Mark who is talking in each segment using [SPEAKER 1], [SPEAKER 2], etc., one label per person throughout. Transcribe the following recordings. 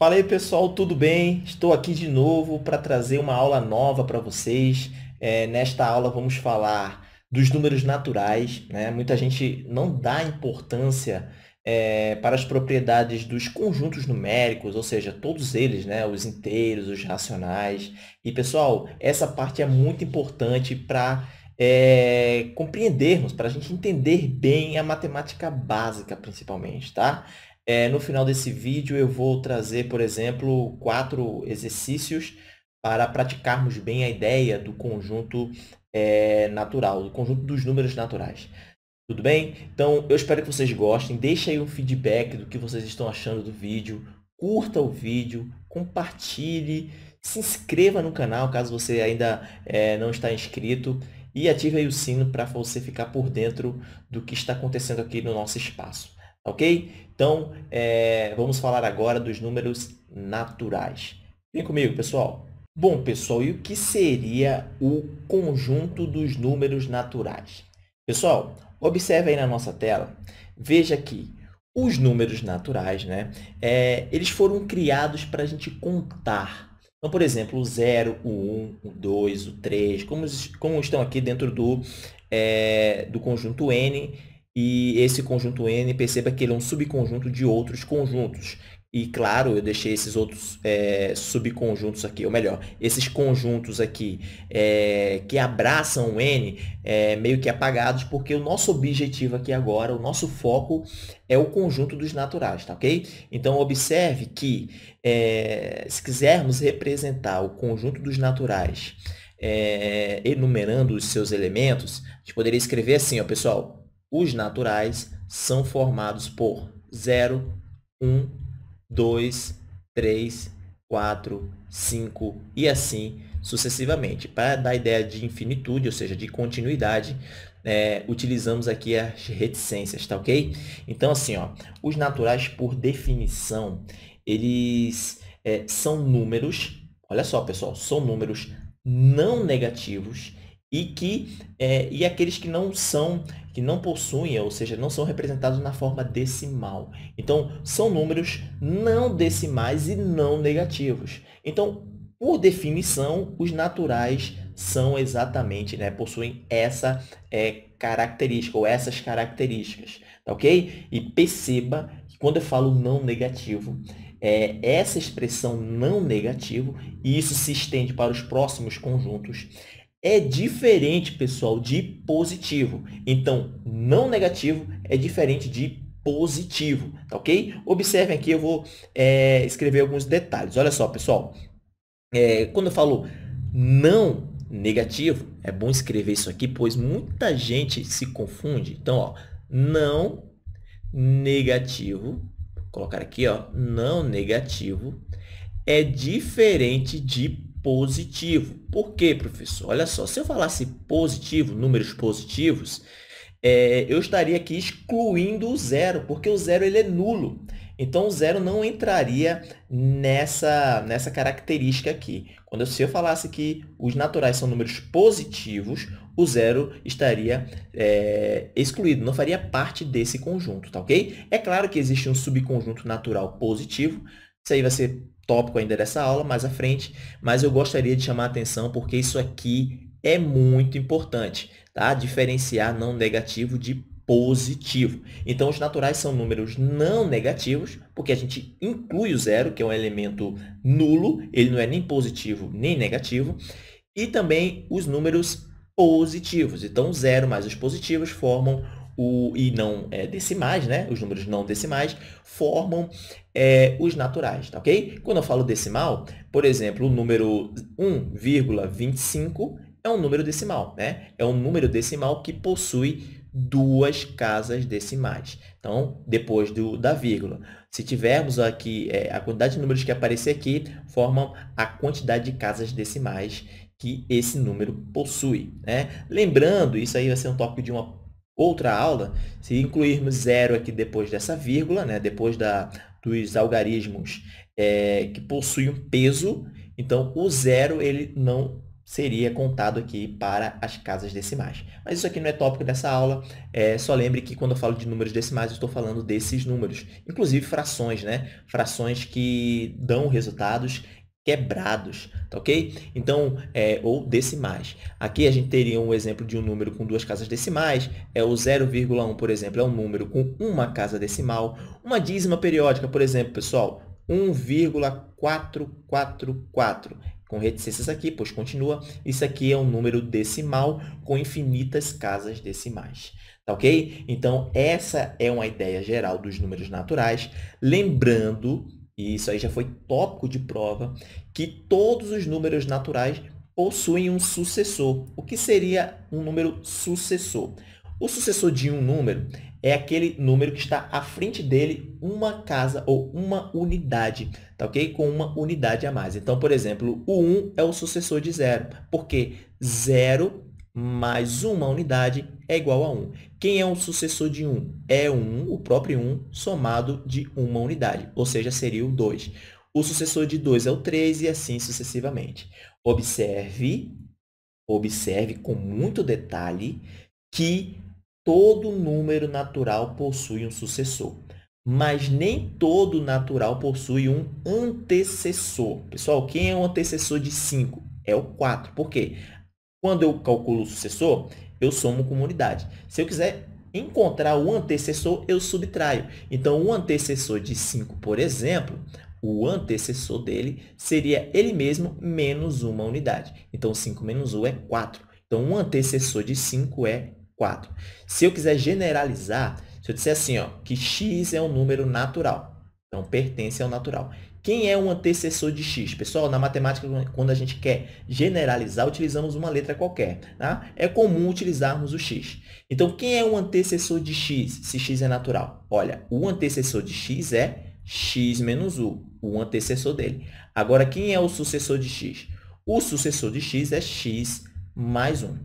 [SPEAKER 1] Fala aí pessoal, tudo bem? Estou aqui de novo para trazer uma aula nova para vocês. É, nesta aula vamos falar dos números naturais. Né? Muita gente não dá importância é, para as propriedades dos conjuntos numéricos, ou seja, todos eles, né? os inteiros, os racionais. E pessoal, essa parte é muito importante para é, compreendermos, para a gente entender bem a matemática básica, principalmente, tá? É, no final desse vídeo eu vou trazer, por exemplo, quatro exercícios para praticarmos bem a ideia do conjunto é, natural, do conjunto dos números naturais. Tudo bem? Então, eu espero que vocês gostem. Deixe aí um feedback do que vocês estão achando do vídeo. Curta o vídeo, compartilhe, se inscreva no canal caso você ainda é, não está inscrito e ative aí o sino para você ficar por dentro do que está acontecendo aqui no nosso espaço. Ok? Então, é, vamos falar agora dos números naturais. Vem comigo, pessoal. Bom, pessoal, e o que seria o conjunto dos números naturais? Pessoal, observe aí na nossa tela. Veja que os números naturais, né, é, eles foram criados para a gente contar. Então, por exemplo, o 0, o 1, o 2, o 3, como, como estão aqui dentro do, é, do conjunto N, e esse conjunto N, perceba que ele é um subconjunto de outros conjuntos. E, claro, eu deixei esses outros é, subconjuntos aqui, ou melhor, esses conjuntos aqui é, que abraçam o N é, meio que apagados, porque o nosso objetivo aqui agora, o nosso foco é o conjunto dos naturais, tá ok? Então, observe que é, se quisermos representar o conjunto dos naturais é, enumerando os seus elementos, a gente poderia escrever assim, ó, pessoal, os naturais são formados por 0, 1, 2, 3, 4, 5 e assim sucessivamente. Para dar a ideia de infinitude, ou seja, de continuidade, é, utilizamos aqui as reticências, tá ok? Então, assim, ó, os naturais, por definição, eles é, são números, olha só, pessoal, são números não negativos e que é, e aqueles que não são que não possuem, ou seja, não são representados na forma decimal. Então, são números não decimais e não negativos. Então, por definição, os naturais são exatamente, né, possuem essa é, característica ou essas características, tá ok? E perceba que quando eu falo não negativo, é, essa expressão não negativo, e isso se estende para os próximos conjuntos, é diferente, pessoal, de positivo. Então, não negativo é diferente de positivo, tá ok? Observem aqui, eu vou é, escrever alguns detalhes. Olha só, pessoal. É, quando eu falo não negativo, é bom escrever isso aqui, pois muita gente se confunde. Então, ó, não negativo, vou colocar aqui, ó, não negativo, é diferente de positivo. Por quê, professor? Olha só, se eu falasse positivo, números positivos, é, eu estaria aqui excluindo o zero, porque o zero ele é nulo. Então, o zero não entraria nessa, nessa característica aqui. Quando se eu falasse que os naturais são números positivos, o zero estaria é, excluído, não faria parte desse conjunto, tá ok? É claro que existe um subconjunto natural positivo, isso aí vai ser tópico ainda dessa aula, mais à frente, mas eu gostaria de chamar a atenção porque isso aqui é muito importante, tá? Diferenciar não negativo de positivo. Então, os naturais são números não negativos, porque a gente inclui o zero, que é um elemento nulo, ele não é nem positivo nem negativo, e também os números positivos. Então, zero mais os positivos formam o, e não é, decimais, né? os números não decimais, formam é, os naturais, tá ok? Quando eu falo decimal, por exemplo, o número 1,25 é um número decimal, né? É um número decimal que possui duas casas decimais. Então, depois do, da vírgula. Se tivermos aqui é, a quantidade de números que aparecer aqui, formam a quantidade de casas decimais que esse número possui. Né? Lembrando, isso aí vai ser um tópico de uma outra aula, se incluirmos zero aqui depois dessa vírgula, né, depois da, dos algarismos é, que possuem um peso, então o zero ele não seria contado aqui para as casas decimais. Mas isso aqui não é tópico dessa aula, é, só lembre que quando eu falo de números decimais, eu estou falando desses números, inclusive frações, né? Frações que dão resultados quebrados, tá ok? Então, é, ou decimais. Aqui a gente teria um exemplo de um número com duas casas decimais, é o 0,1, por exemplo, é um número com uma casa decimal. Uma dízima periódica, por exemplo, pessoal, 1,444 com reticências aqui, pois continua. Isso aqui é um número decimal com infinitas casas decimais. Tá ok? Então, essa é uma ideia geral dos números naturais. Lembrando, e isso aí já foi tópico de prova, que todos os números naturais possuem um sucessor. O que seria um número sucessor? O sucessor de um número é aquele número que está à frente dele uma casa ou uma unidade, tá ok? Com uma unidade a mais. Então, por exemplo, o 1 é o sucessor de zero, porque zero mais uma unidade é igual a 1. Quem é o sucessor de 1? É 1, o próprio 1, somado de uma unidade, ou seja, seria o 2. O sucessor de 2 é o 3 e assim sucessivamente. Observe, observe com muito detalhe que todo número natural possui um sucessor, mas nem todo natural possui um antecessor. Pessoal, quem é o antecessor de 5? É o 4. Por quê? Quando eu calculo o sucessor, eu somo com uma unidade. Se eu quiser encontrar o antecessor, eu subtraio. Então, o antecessor de 5, por exemplo, o antecessor dele seria ele mesmo menos uma unidade. Então, 5 menos 1 é 4. Então, o antecessor de 5 é 4. Se eu quiser generalizar, se eu disser assim, ó, que x é um número natural, então pertence ao natural. Quem é um antecessor de x? Pessoal, na matemática, quando a gente quer generalizar, utilizamos uma letra qualquer. Tá? É comum utilizarmos o x. Então, quem é um antecessor de x, se x é natural? Olha, o antecessor de x é x menos u, o antecessor dele. Agora, quem é o sucessor de x? O sucessor de x é x mais 1.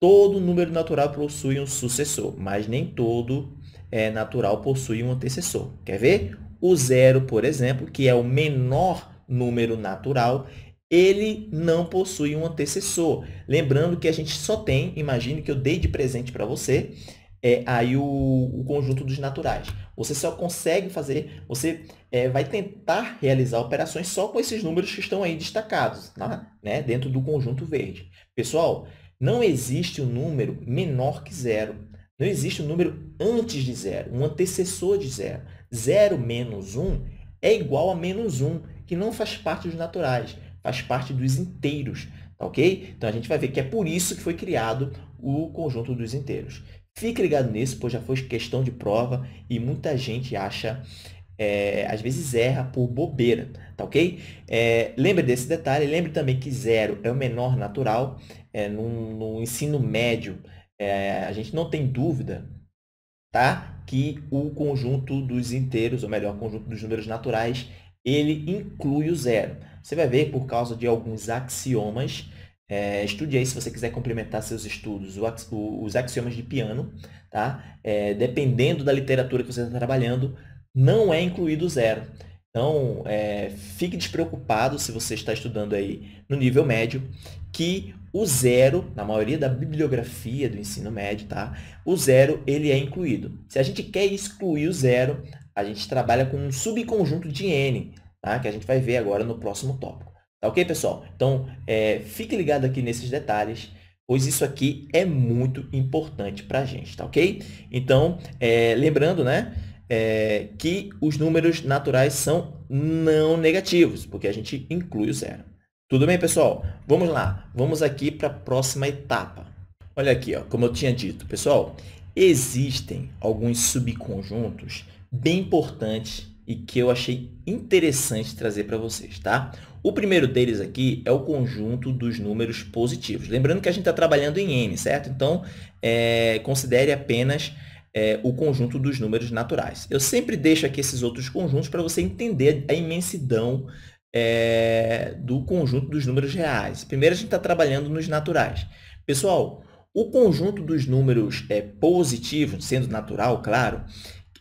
[SPEAKER 1] Todo número natural possui um sucessor, mas nem todo é, natural possui um antecessor. Quer ver? O zero, por exemplo, que é o menor número natural, ele não possui um antecessor. Lembrando que a gente só tem, imagine que eu dei de presente para você, é, aí o, o, conjunto dos naturais. Você só consegue fazer, você é, vai tentar realizar operações só com esses números que estão aí destacados, tá? né? dentro do conjunto verde. Pessoal, não existe um número menor que zero. Não existe um número antes de zero, um antecessor de zero. Zero menos um é igual a menos um, que não faz parte dos naturais, faz parte dos inteiros. Tá ok? Então, a gente vai ver que é por isso que foi criado o conjunto dos inteiros. Fique ligado nisso, pois já foi questão de prova e muita gente acha, é, às vezes erra por bobeira, tá ok? É, lembre desse detalhe, lembre também que zero é o menor natural, é, no, no ensino médio, é, a gente não tem dúvida tá? que o conjunto dos inteiros, ou melhor, o conjunto dos números naturais, ele inclui o zero. Você vai ver por causa de alguns axiomas, é, estude aí se você quiser complementar seus estudos, o, os axiomas de piano, tá? É, dependendo da literatura que você está trabalhando, não é incluído zero. Então, é, fique despreocupado se você está estudando aí no nível médio, que o zero, na maioria da bibliografia do ensino médio, tá? o zero ele é incluído. Se a gente quer excluir o zero, a gente trabalha com um subconjunto de n, tá? que a gente vai ver agora no próximo tópico. Tá ok, pessoal? Então, é, fique ligado aqui nesses detalhes, pois isso aqui é muito importante para a gente, tá ok? Então, é, lembrando, né? É, que os números naturais são não negativos, porque a gente inclui o zero. Tudo bem, pessoal? Vamos lá. Vamos aqui para a próxima etapa. Olha aqui, ó, como eu tinha dito. Pessoal, existem alguns subconjuntos bem importantes e que eu achei interessante trazer para vocês, tá? O primeiro deles aqui é o conjunto dos números positivos. Lembrando que a gente está trabalhando em n, certo? Então, é, considere apenas é, o conjunto dos números naturais. Eu sempre deixo aqui esses outros conjuntos para você entender a imensidão é, do conjunto dos números reais. Primeiro, a gente está trabalhando nos naturais. Pessoal, o conjunto dos números é, positivos, sendo natural, claro,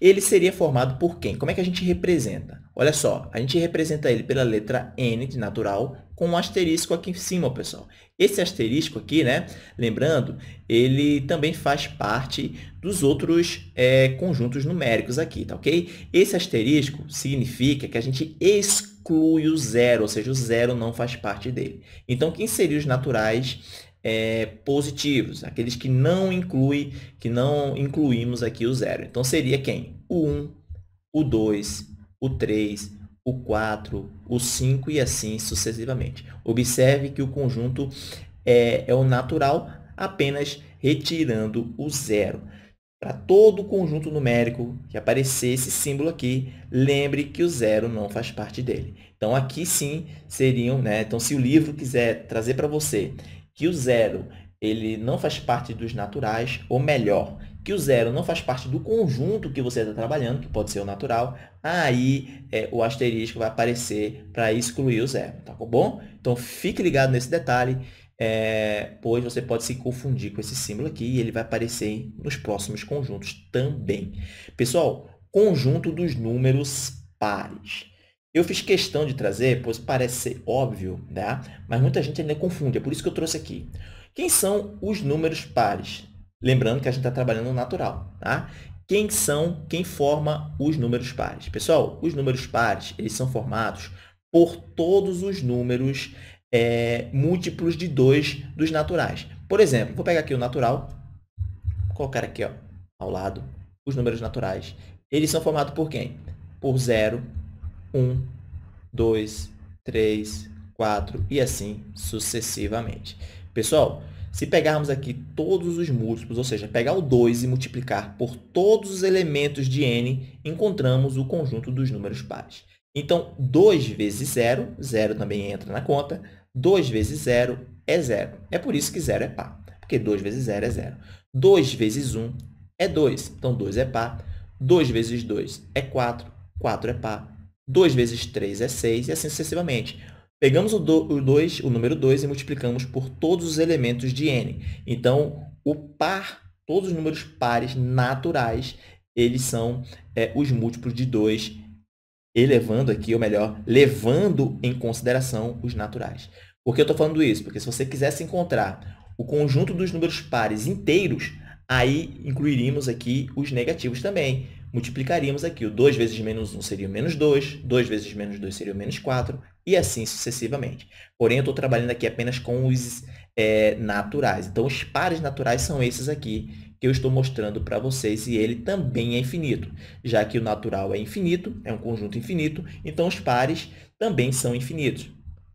[SPEAKER 1] ele seria formado por quem? Como é que a gente representa? Olha só, a gente representa ele pela letra N de natural com um asterisco aqui em cima, pessoal. Esse asterisco aqui, né, lembrando, ele também faz parte dos outros é, conjuntos numéricos aqui, tá ok? Esse asterisco significa que a gente exclui o zero, ou seja, o zero não faz parte dele. Então, quem seriam os naturais é, positivos, aqueles que não inclui, que não incluímos aqui o zero. Então, seria quem? O 1, o 2, o 3, o 4, o 5 e assim sucessivamente. Observe que o conjunto é, é o natural apenas retirando o zero. Para todo conjunto numérico que aparecer esse símbolo aqui, lembre que o zero não faz parte dele. Então, aqui sim seriam, né? Então, se o livro quiser trazer para você que o zero ele não faz parte dos naturais, ou melhor, que o zero não faz parte do conjunto que você está trabalhando, que pode ser o natural, aí é, o asterisco vai aparecer para excluir o zero, tá bom? Então, fique ligado nesse detalhe, é, pois você pode se confundir com esse símbolo aqui e ele vai aparecer nos próximos conjuntos também. Pessoal, conjunto dos números pares. Eu fiz questão de trazer, pois parece ser óbvio, né? mas muita gente ainda confunde, é por isso que eu trouxe aqui. Quem são os números pares? Lembrando que a gente está trabalhando no natural. Tá? Quem são, quem forma os números pares? Pessoal, os números pares eles são formados por todos os números é, múltiplos de 2 dos naturais. Por exemplo, vou pegar aqui o natural, colocar aqui ó, ao lado os números naturais. Eles são formados por quem? Por 0, 1, 2, 3, 4 e assim sucessivamente. Pessoal, se pegarmos aqui todos os múltiplos, ou seja, pegar o 2 e multiplicar por todos os elementos de n, encontramos o conjunto dos números pares. Então, 2 vezes 0, 0 também entra na conta, 2 vezes 0 é 0. É por isso que 0 é par, porque 2 vezes 0 é 0. 2 vezes 1 é 2, então 2 é par. 2 vezes 2 é 4, 4 é par. 2 vezes 3 é 6 e assim sucessivamente. Pegamos o, do, o, dois, o número 2 e multiplicamos por todos os elementos de n. Então, o par, todos os números pares naturais, eles são é, os múltiplos de 2, elevando aqui, ou melhor, levando em consideração os naturais. Por que eu estou falando isso? Porque se você quisesse encontrar o conjunto dos números pares inteiros, aí incluiríamos aqui os negativos também multiplicaríamos aqui. O 2 vezes menos 1 seria menos 2, 2 vezes menos 2 seria menos 4, e assim sucessivamente. Porém, eu estou trabalhando aqui apenas com os é, naturais. Então, os pares naturais são esses aqui que eu estou mostrando para vocês, e ele também é infinito. Já que o natural é infinito, é um conjunto infinito, então os pares também são infinitos.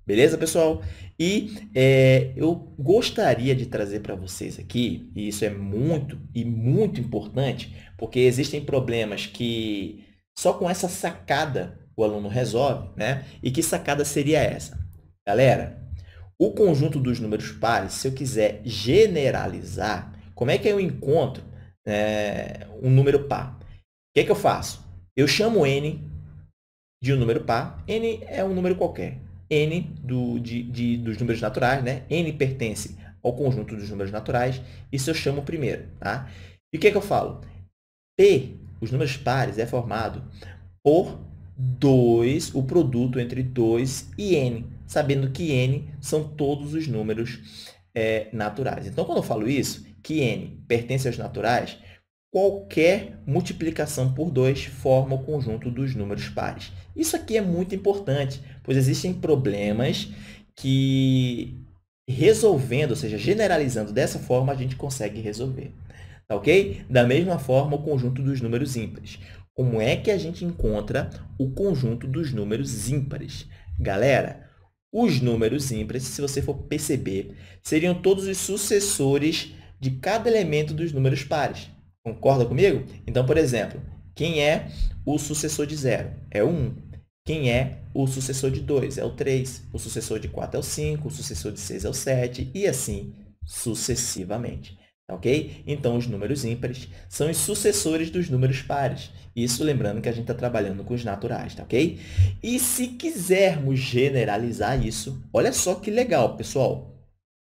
[SPEAKER 1] Beleza, pessoal? E é, eu gostaria de trazer para vocês aqui, e isso é muito e muito importante, porque existem problemas que só com essa sacada o aluno resolve, né? E que sacada seria essa? Galera, o conjunto dos números pares, se eu quiser generalizar, como é que eu encontro é, um número par? O que, é que eu faço? Eu chamo n de um número par. n é um número qualquer n do, de, de, dos números naturais, né? n pertence ao conjunto dos números naturais, isso eu chamo primeiro. Tá? E o que, é que eu falo? P, os números pares, é formado por 2, o produto entre 2 e n, sabendo que n são todos os números é, naturais. Então, quando eu falo isso, que n pertence aos naturais, qualquer multiplicação por 2 forma o conjunto dos números pares. Isso aqui é muito importante, pois existem problemas que resolvendo, ou seja, generalizando dessa forma, a gente consegue resolver. Tá ok? Da mesma forma, o conjunto dos números ímpares. Como é que a gente encontra o conjunto dos números ímpares? Galera, os números ímpares, se você for perceber, seriam todos os sucessores de cada elemento dos números pares. Concorda comigo? Então, por exemplo, quem é o sucessor de 0? É o 1. Quem é o sucessor de 2? É o 3. O sucessor de 4 é o 5. O sucessor de 6 é o 7. E assim sucessivamente. Ok? Então, os números ímpares são os sucessores dos números pares. Isso lembrando que a gente está trabalhando com os naturais, tá ok? E se quisermos generalizar isso, olha só que legal, pessoal.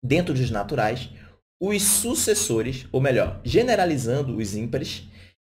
[SPEAKER 1] Dentro dos naturais, os sucessores, ou melhor, generalizando os ímpares,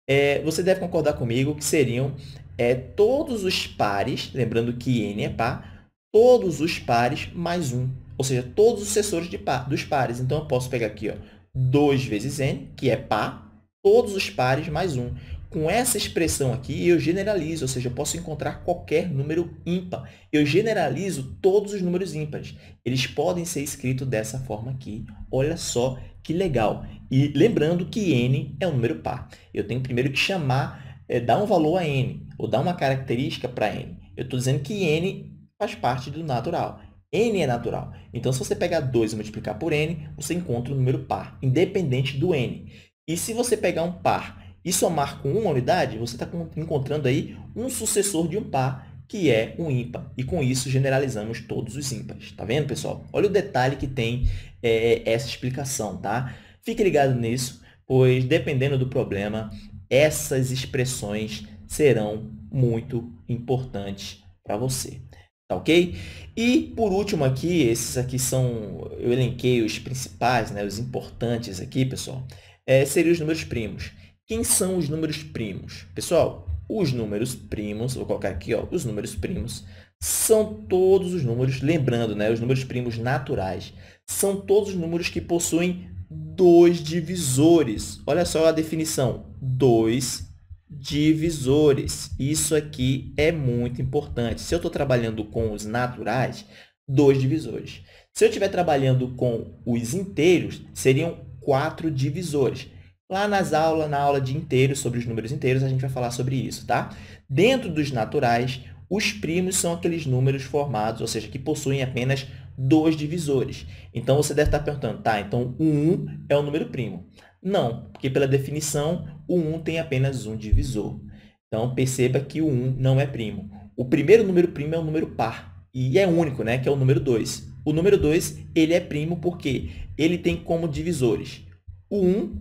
[SPEAKER 1] é, você deve concordar comigo que seriam é, todos os pares, lembrando que n é par, todos os pares mais 1, ou seja, todos os sucessores de par, dos pares. Então, eu posso pegar aqui ó, 2 vezes n, que é par, todos os pares mais 1. Com essa expressão aqui, eu generalizo, ou seja, eu posso encontrar qualquer número ímpar. Eu generalizo todos os números ímpares. Eles podem ser escritos dessa forma aqui. Olha só que legal. E lembrando que n é um número par. Eu tenho primeiro que chamar, é, dar um valor a n, ou dar uma característica para n. Eu estou dizendo que n faz parte do natural. N é natural. Então, se você pegar 2 e multiplicar por n, você encontra um número par, independente do n. E se você pegar um par e somar com uma unidade, você está encontrando aí um sucessor de um par, que é um ímpar. E com isso, generalizamos todos os ímpares. Tá vendo, pessoal? Olha o detalhe que tem é, essa explicação, tá? Fique ligado nisso, pois, dependendo do problema, essas expressões serão muito importantes para você. Tá ok? E, por último aqui, esses aqui são... Eu elenquei os principais, né, os importantes aqui, pessoal. É, seriam os números primos. Quem são os números primos? Pessoal, os números primos, vou colocar aqui, ó, os números primos, são todos os números, lembrando, né, os números primos naturais, são todos os números que possuem dois divisores. Olha só a definição, dois divisores. Isso aqui é muito importante. Se eu estou trabalhando com os naturais, dois divisores. Se eu estiver trabalhando com os inteiros, seriam quatro divisores. Lá nas aulas, na aula de inteiros, sobre os números inteiros, a gente vai falar sobre isso, tá? Dentro dos naturais, os primos são aqueles números formados, ou seja, que possuem apenas dois divisores. Então, você deve estar perguntando, tá, então o 1 é um número primo. Não, porque pela definição, o 1 tem apenas um divisor. Então, perceba que o 1 não é primo. O primeiro número primo é um número par, e é único, né, que é o número 2. O número 2, ele é primo porque ele tem como divisores o 1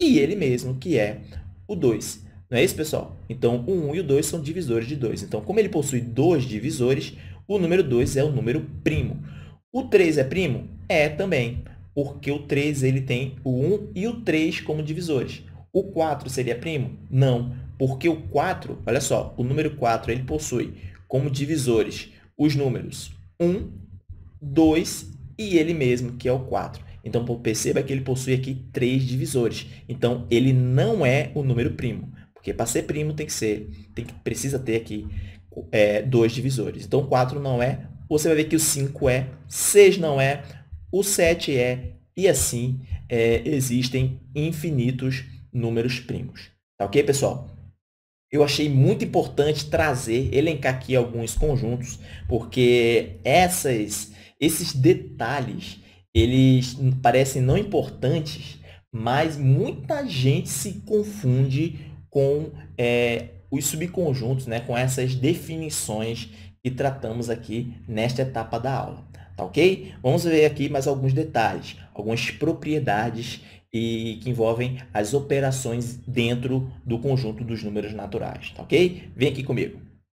[SPEAKER 1] e ele mesmo, que é o 2. Não é isso, pessoal? Então, o 1 e o 2 são divisores de 2. Então, como ele possui dois divisores, o número 2 é o número primo. O 3 é primo? É também, porque o 3 ele tem o 1 e o 3 como divisores. O 4 seria primo? Não, porque o 4, olha só, o número 4 ele possui como divisores os números 1, 2 e ele mesmo, que é o 4. Então, perceba que ele possui aqui três divisores. Então, ele não é o número primo, porque para ser primo tem que ser, tem que, precisa ter aqui é, dois divisores. Então, 4 não é, você vai ver que o 5 é, 6 não é, o 7 é, e assim é, existem infinitos números primos. Tá ok, pessoal? Eu achei muito importante trazer, elencar aqui alguns conjuntos, porque essas, esses detalhes eles parecem não importantes, mas muita gente se confunde com é, os subconjuntos, né, com essas definições que tratamos aqui nesta etapa da aula. Tá ok? Vamos ver aqui mais alguns detalhes, algumas propriedades e que envolvem as operações dentro do conjunto dos números naturais. Tá ok? Vem aqui comigo.